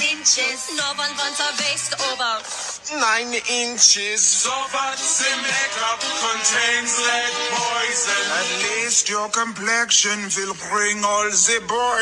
inches. No one waist over. Nine inches. So fancy makeup contains lead poison. At least your complexion will bring all the boys.